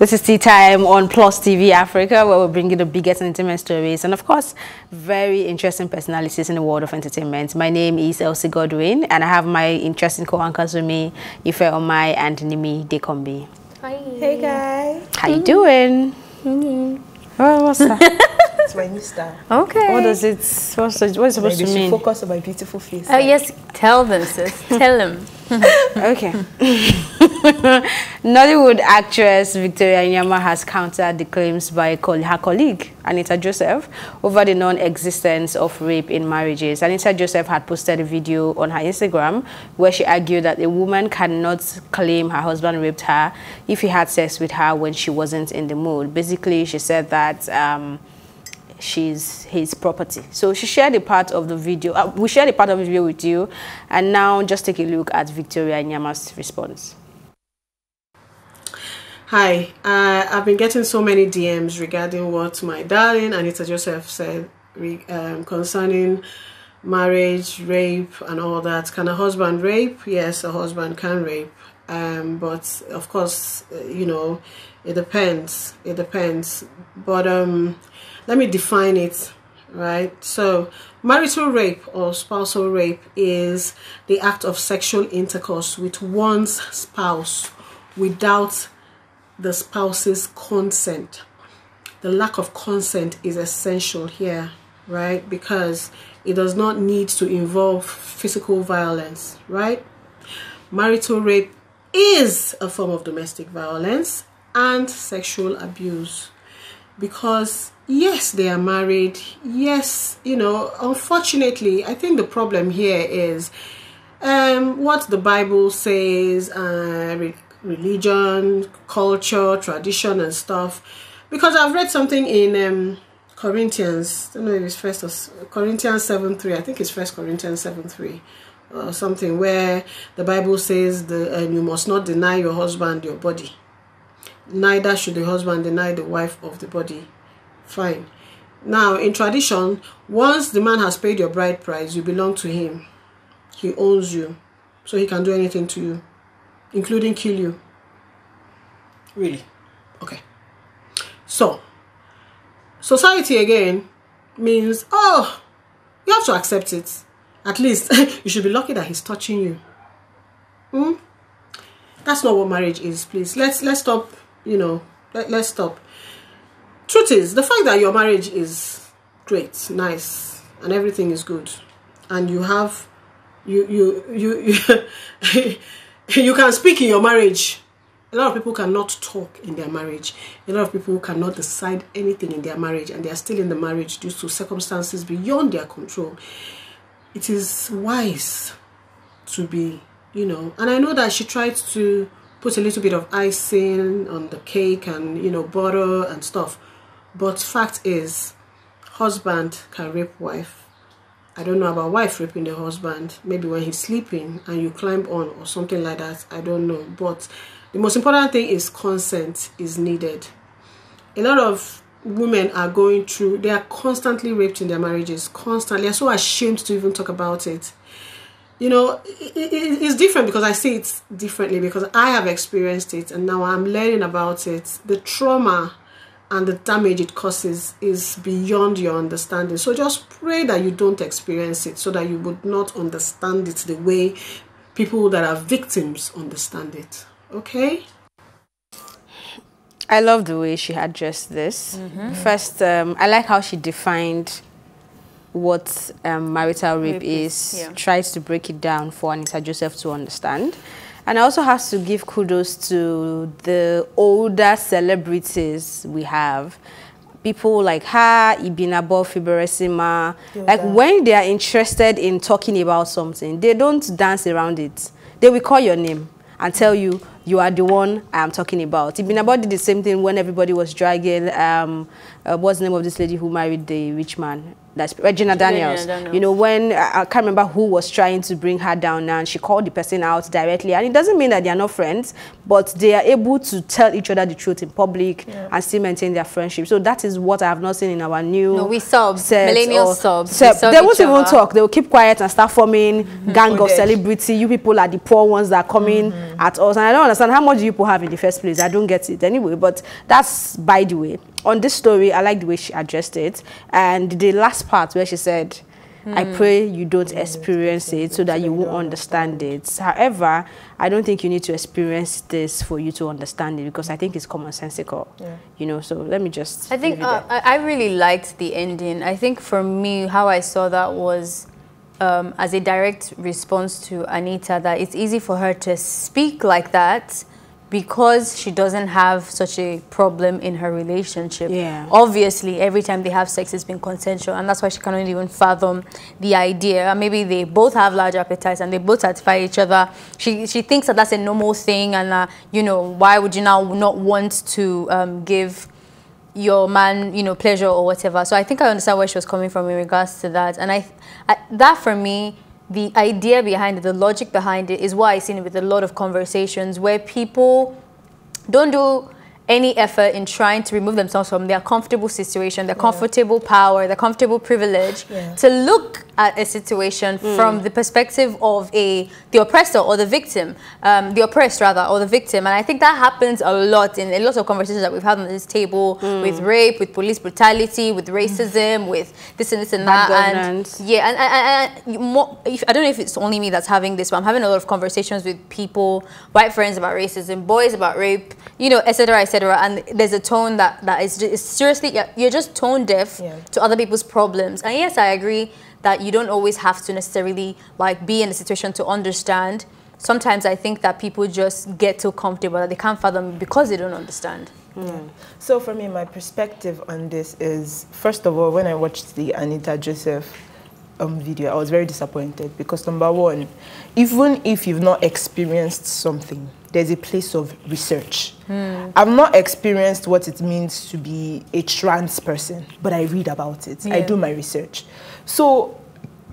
This is Tea Time on Plus TV Africa, where we're bringing the biggest entertainment stories and, of course, very interesting personalities in the world of entertainment. My name is Elsie Godwin, and I have my interesting co-anchors with me, Ife Omai and Nimi Dekanmbi. Hi. Hey, guys. How you doing? Mm -hmm. oh, what's that? It's my new style. Okay. What does it, what's it, what's it supposed Maybe to mean? focus on my beautiful face. Oh, yes. Tell them, sis. Tell them. okay. Nollywood actress Victoria Inyama has countered the claims by her colleague, Anita Joseph, over the non-existence of rape in marriages. Anita Joseph had posted a video on her Instagram where she argued that a woman cannot claim her husband raped her if he had sex with her when she wasn't in the mood. Basically, she said that um, she's his property. So she shared a part of the video. Uh, we shared a part of the video with you. And now just take a look at Victoria Inyama's response. Hi, uh, I've been getting so many DMs regarding what my darling Anita Joseph said um, concerning marriage, rape, and all that. Can a husband rape? Yes, a husband can rape. Um, but of course, uh, you know, it depends. It depends. But um, let me define it right? So marital rape or spousal rape is the act of sexual intercourse with one's spouse without the spouse's consent. The lack of consent is essential here right? Because it does not need to involve physical violence right? Marital rape is a form of domestic violence and sexual abuse because yes they are married. Yes you know unfortunately i think the problem here is um, what the bible says uh, re religion culture tradition and stuff. Because i've read something in um, corinthians i don't know if it's first or corinthians 7 3 i think it's first corinthians 7 3 or something where the bible says the uh, you must not deny your husband your body neither should the husband deny the wife of the body Fine. Now, in tradition, once the man has paid your bride price, you belong to him. He owns you. So he can do anything to you, including kill you. Really? Okay. So, society again means, oh, you have to accept it. At least you should be lucky that he's touching you. Hmm? That's not what marriage is, please. Let's let's stop, you know, let, let's stop. Truth is the fact that your marriage is great nice and everything is good and you have you you you you, you can speak in your marriage. A lot of people cannot talk in their marriage. A lot of people cannot decide anything in their marriage and they are still in the marriage due to circumstances beyond their control. It is wise to be you know and i know that she tried to put a little bit of icing on the cake and you know butter and stuff but fact is, husband can rape wife. I don't know about wife raping the husband. Maybe when he's sleeping and you climb on or something like that. I don't know. But the most important thing is consent is needed. A lot of women are going through, they are constantly raped in their marriages. Constantly. They're so ashamed to even talk about it. You know, it, it, it's different because I see it differently because I have experienced it and now I'm learning about it. The trauma and the damage it causes is beyond your understanding. So just pray that you don't experience it so that you would not understand it the way people that are victims understand it. Okay? I love the way she addressed this. Mm -hmm. First, um, I like how she defined what um, marital rape, rape is, yeah. tries to break it down for Anita Joseph to understand. And I also have to give kudos to the older celebrities we have. People like her, Ibinabo Fiberesima. Like when they are interested in talking about something, they don't dance around it. They will call your name and tell you you are the one I am talking about. Ibinabo did the same thing when everybody was dragging, um, uh, what's the name of this lady who married the rich man? that's Regina Daniels. Daniels. You know, when I, I, can't remember who was trying to bring her down now, and she called the person out directly. And it doesn't mean that they are not friends, but they are able to tell each other the truth in public yeah. and still maintain their friendship. So that is what I have not seen in our new. No, we millennial subs. Sub. They won't even other. talk. They will keep quiet and start forming mm -hmm. gang of celebrity. You people are the poor ones that are coming mm -hmm. at us. And I don't understand understand how much you people have in the first place. I don't get it anyway, but that's by the way. On this story, I like the way she addressed it. And the last part where she said, Mm. I pray you don't experience it so that you won't understand it. However, I don't think you need to experience this for you to understand it because I think it's commonsensical. Yeah. You know, so let me just. I think uh, I really liked the ending. I think for me, how I saw that was um, as a direct response to Anita that it's easy for her to speak like that because she doesn't have such a problem in her relationship. Yeah. Obviously, every time they have sex, it's been consensual, and that's why she cannot even fathom the idea. Maybe they both have large appetites and they both satisfy each other. She she thinks that that's a normal thing, and uh, you know why would you now not want to um, give your man, you know, pleasure or whatever. So I think I understand where she was coming from in regards to that. And I, I that for me, the idea behind it, the logic behind it is why I seen it with a lot of conversations where people don't do any effort in trying to remove themselves from their comfortable situation, their yeah. comfortable power, their comfortable privilege, yeah. to look at a situation mm. from the perspective of a the oppressor or the victim, um, the oppressed rather, or the victim. And I think that happens a lot in a lot of conversations that we've had on this table mm. with rape, with police brutality, with racism, mm. with this and this and Bad that. Governance. And yeah, and, and, and more, if, I don't know if it's only me that's having this, but I'm having a lot of conversations with people, white friends about racism, boys about rape, you know, etc., etc. And there's a tone that that is just, seriously, you're just tone deaf yeah. to other people's problems. And yes, I agree that you don't always have to necessarily like be in a situation to understand. Sometimes I think that people just get too comfortable that they can't fathom because they don't understand. Mm. So for me, my perspective on this is, first of all, when I watched the Anita Joseph um, video, I was very disappointed because number one, even if you've not experienced something, there's a place of research. Mm. I've not experienced what it means to be a trans person, but I read about it. Yeah. I do my research. So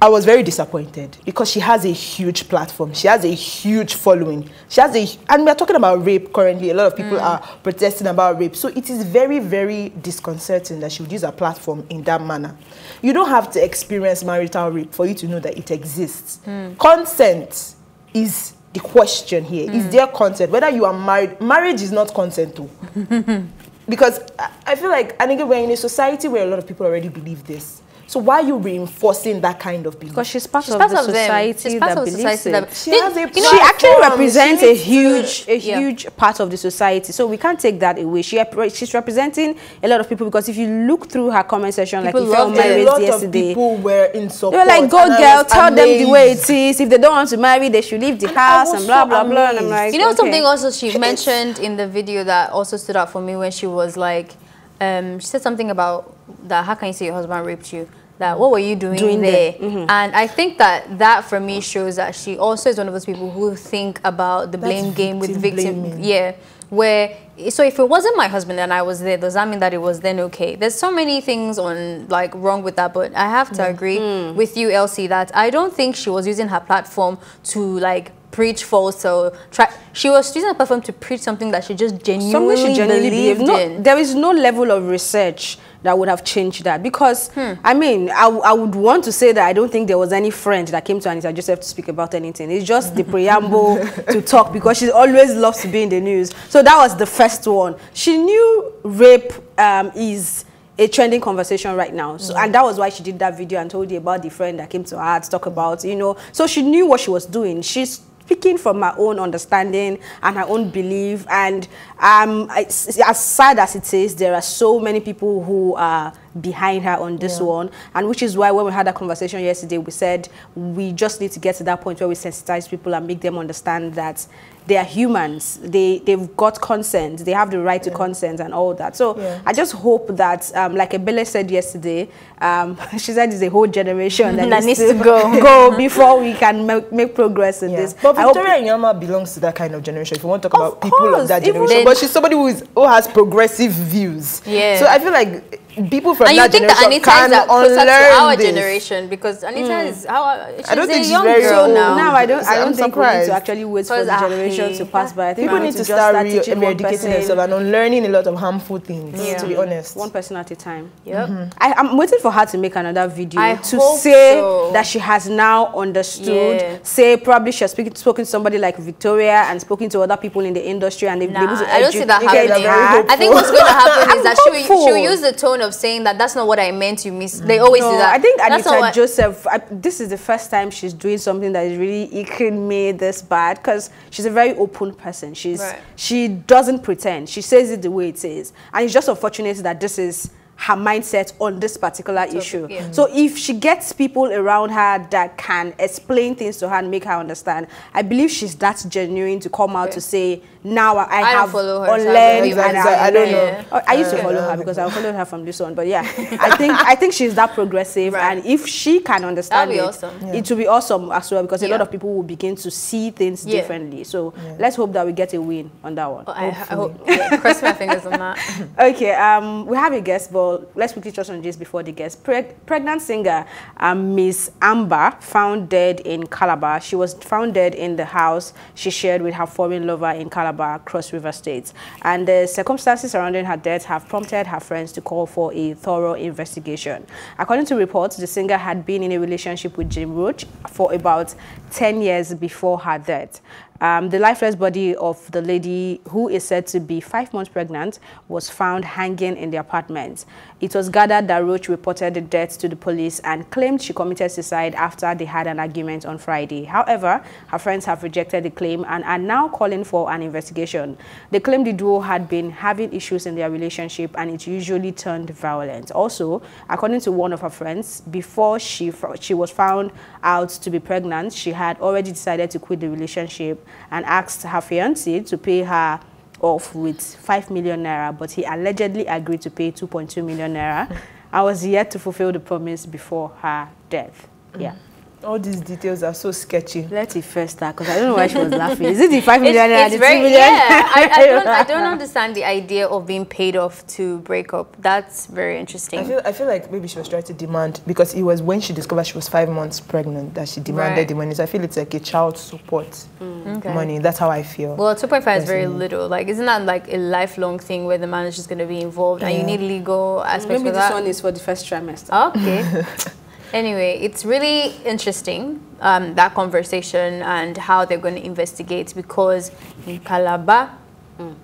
I was very disappointed because she has a huge platform. She has a huge following. She has a, and we're talking about rape currently. A lot of people mm. are protesting about rape. So it is very, very disconcerting that she would use a platform in that manner. You don't have to experience marital rape for you to know that it exists. Mm. Consent is the question here. Mm. Is there consent? Whether you are married, marriage is not consent too. because I feel like, and again, we're in a society where a lot of people already believe this. So why are you reinforcing that kind of belief? Because she's part she's of part the of society that believes society it. She, has a she actually represents a huge, a yeah. huge part of the society. So we can't take that away. She she's representing a lot of people because if you look through her comment section, people like if you married a lot yesterday, of people were in support. They were like, "Go, girl, tell amazed. them the way it is. If they don't want to marry, they should leave the and house and blah blah blah." And I'm like, you know, okay. something also she mentioned in the video that also stood out for me when she was like, um, she said something about that. How can you say your husband raped you? that what were you doing, doing there? Mm -hmm. And I think that that for me shows that she also is one of those people who think about the blame That's game with victim. Blaming. Yeah, where so if it wasn't my husband and I was there, does that mean that it was then okay? There's so many things on like wrong with that, but I have to mm. agree mm. with you, Elsie, that I don't think she was using her platform to like preach false or try. She was using her platform to preach something that she just genuinely, she genuinely believed, believed in. No, there is no level of research that would have changed that because hmm. I mean I, I would want to say that I don't think there was any friend that came to Anita Joseph to speak about anything it's just the preamble to talk because she always loves to be in the news so that was the first one she knew rape um, is a trending conversation right now. So, and that was why she did that video and told you about the friend that came to her to talk about, you know. So she knew what she was doing. She's speaking from her own understanding and her own belief. And um, as sad as it is, there are so many people who are behind her on this yeah. one. And which is why when we had a conversation yesterday, we said we just need to get to that point where we sensitize people and make them understand that they are humans. They they've got consent. They have the right yeah. to consent and all that. So yeah. I just hope that, um, like Ebele said yesterday, um, she said it's a whole generation that, that needs to, to go go before we can make, make progress in this. But Victoria Inyama belongs to that kind of generation. If you want to talk of about course, people of that generation, but she's somebody who is who has progressive views. Yeah. So I feel like people from and that you think generation that Anita can unlearn to our this. generation because Anita mm. is how she's I don't a think she's young very girl old. now. Now I don't. I don't I'm think surprised. we need to actually wait for the generation information to pass by. I think people need to, start re-educating themselves and unlearning a lot of harmful things. Yeah. To be honest, one person at a time. Yep. Mm -hmm. I, am waiting for her to make another video I to say so. that she has now understood. Yeah. Say probably she has speaking, spoken to somebody like Victoria and spoken to other people in the industry and they've nah, been able to I don't see that happening. I think what's going to happen is that she will, she will use the tone of saying that that's not what I meant. You miss. They always no, do that. I think Anita Joseph. I, this is the first time she's doing something that is really iking me this bad because she's a very open person. She's right. she doesn't pretend. She says it the way it is, and it's just unfortunate that this is her mindset on this particular so, issue. Yeah. So if she gets people around her that can explain things to her and make her understand, I believe she's that genuine to come out okay. to say, now I, I have follow her, unlearned so and I, I, don't know. Yeah. Oh, I used to follow her because I followed her from this one. But yeah, I think I think she's that progressive, right. and if she can understand it, awesome. yeah. it will be awesome as well because a lot of people will begin to see things differently. So let's hope that we get a win on that one. Oh, I, I, hope. Yeah, cross my fingers on that. okay, um, we have a guest, but let's quickly touch on this before the guest. pregnant singer um, Mhiz Amber found dead in Calabar. She was found dead in the house she shared with her foreign lover in. Calabar, Cross River State. And the circumstances surrounding her death have prompted her friends to call for a thorough investigation. According to reports, the singer had been in a relationship with Jim Roach for about 10 years before her death. Um, the lifeless body of the lady, who is said to be five months pregnant, was found hanging in the apartment. It was gathered that Roach reported the death to the police and claimed she committed suicide after they had an argument on Friday. However, her friends have rejected the claim and are now calling for an investigation. They claim the duo had been having issues in their relationship and it usually turned violent. Also, according to one of her friends, before she, she was found out to be pregnant, she had already decided to quit the relationship and asked her fiancé to pay her off with 5 million naira, but he allegedly agreed to pay 2.2 million naira. I was yet to fulfill the promise before her death. Yeah. Mm-hmm. All these details are so sketchy. Let it first start because I don't know why she was laughing. Is it the five million it's, it's very, Yeah, I, I, don't, I don't understand the idea of being paid off to break up. That's very interesting. I feel, I feel like maybe she was trying to demand because it was when she discovered she was five months pregnant that she demanded right. the money. So I feel it's like a child support mm. okay. money. That's how I feel. Well, 2.5 is very little. Like, isn't that like a lifelong thing where the man is just going to be involved yeah. and you need legal aspects Maybe this that? one is for the first trimester. Okay. Anyway, it's really interesting, um, that conversation and how they're going to investigate because in Calabar, mm.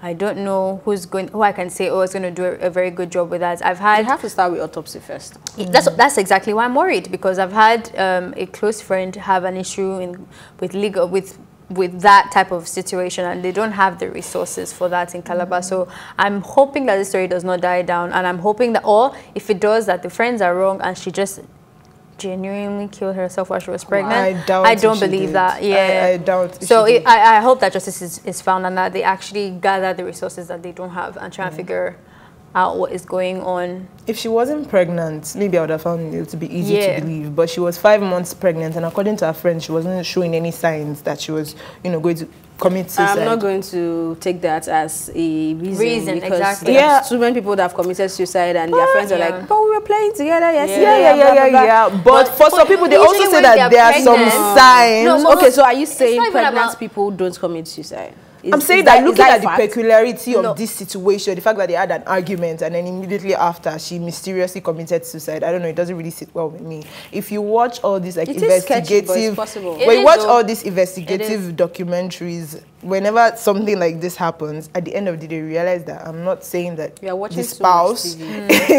I don't know who's going, who I can say, oh, is going to do a, a, very good job with that. I've had... You have to start with autopsy first. That's, that's exactly why I'm worried because I've had um, a close friend have an issue in, with legal, with with that type of situation and they don't have the resources for that in Calabar. So I'm hoping that the story does not die down and I'm hoping that, or if it does, that the friends are wrong and she just genuinely killed herself while she was pregnant. I doubt I don't believe that. Yeah. I, I doubt. So it, I, I hope that justice is, is found and that they actually gather the resources that they don't have and try mm. and figure out what is going on. If she wasn't pregnant, maybe I would have found it to be easy yeah. to believe. But she was five months pregnant, and according to her friend, she wasn't showing any signs that she was, you know, going to commit suicide. I'm not going to take that as a reason, reason because exactly. there yeah. are too many people that have committed suicide and their friends are like, but we were playing together yesterday. Yeah, yeah, yeah, yeah, yeah. But, but for some people, they also say that there are some signs. No, okay, so are you saying pregnant people don't commit suicide? Is, I'm saying that, that looking that at the peculiarity no. of this situation, the fact that they had an argument and then immediately after she mysteriously committed suicide, I don't know, it doesn't really sit well with me. If you watch all these like it investigative, sketchy, when you watch though. all these investigative documentaries, whenever something like this happens, at the end of the day, realize that I'm not saying that the spouse is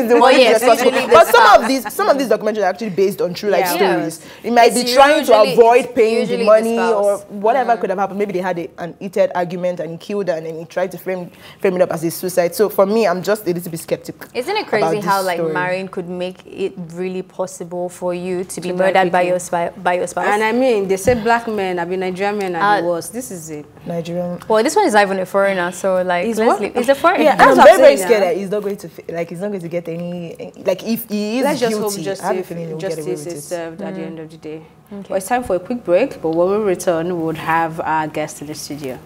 the one yes, responsible. But some of these, some of these documentaries are actually based on true life yeah. stories. It might it's be trying to avoid paying the money the or whatever mm. could have happened. Maybe they had a, an heated argument and he killed her and then he tried to frame frame it up as a suicide. So for me, I'm just a little bit skeptical. Isn't it crazy how like story. marrying could make it really possible for you to, to be murdered by your by your spouse? And I mean, they say black men, I mean Nigerian men are uh, the worst. This is it. Nigerian. Well, this one is not even a foreigner, so like he's what? Leave. He's a foreigner. Yeah, I'm very very scared that he's not going to like he's not going to get any like if he is Let's guilty. Just hope justice, justice is served mm. at the mm. end of the day. Okay. Well, it's time for a quick break, but when we return, we would have our guest in the studio.